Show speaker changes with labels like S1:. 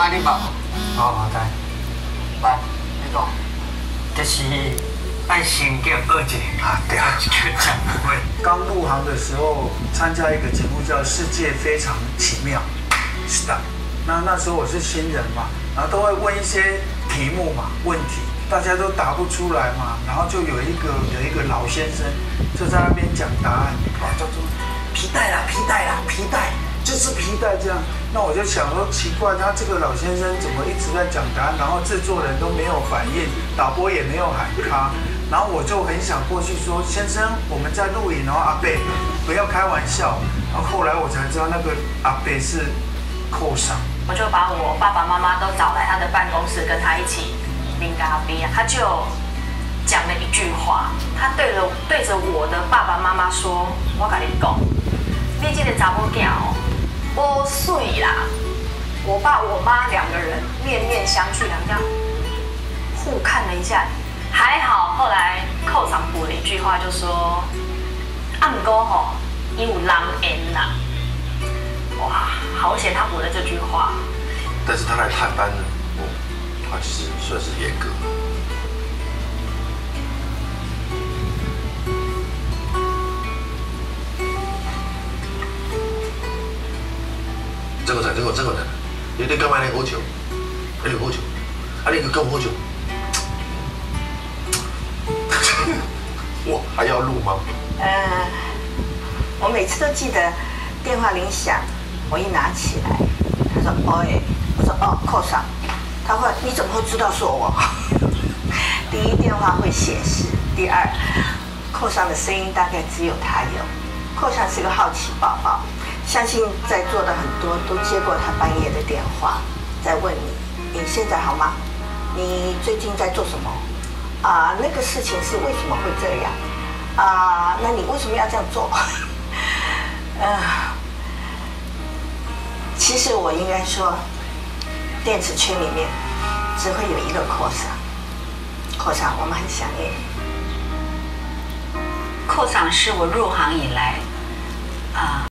S1: 啊，你爸，
S2: 哦，对，
S1: 来，你讲，
S2: 就是爱先叫二姐啊，对啊，就讲会。
S3: 刚入行的时候，参加一个节目叫《世界非常奇妙》，Star。那那时候我是新人嘛，然后都会问一些题目嘛，问题大家都答不出来嘛，然后就有一个有一个老先生就在那边讲答案，啊，叫做皮带啦，皮带啦，皮带就皮带这样。那我就想说奇怪，他这个老先生怎么一直在讲答案，然后制作人都没有反应，导播也没有喊卡，然后我就很想过去说，先生，我们在录影哦，阿贝，不要开玩笑。然后后来我才知道那个阿贝是扣上。
S4: 我就把我爸爸妈妈都找来他的办公室，跟他一起拎咖啡啊。他就讲了一句话，他对着对着我的爸爸妈妈说：“我跟你讲，你这个查某囝哦，不水啦。”我爸我妈两个人面面相觑，两这样互看了一下，还好后来寇长补了一句话，就说：“暗哥吼，有狼缘呐。”哇，好险他补了这句话。
S5: 但是他来探班呢，哦，他其实算是严格。这个人，这个这个人，你你干嘛来喝酒？你喝酒？啊，你跟我喝酒？我还要录吗？
S6: 呃，我每次都记得电话铃响，我一拿起来，他说：“哦哎。”我说：“哦，扣上。”他会你怎么会知道是我？第一电话会显示，第二扣上的声音大概只有他有。扣上是个好奇宝宝，相信在座的很多都接过他半夜的电话，在问你：你现在好吗？你最近在做什么？啊，那个事情是为什么会这样？啊，那你为什么要这样做？啊，其实我应该说，电子圈里面只会有一个扩上，扩上我们很想念。
S7: 扣场是我入行以来，啊、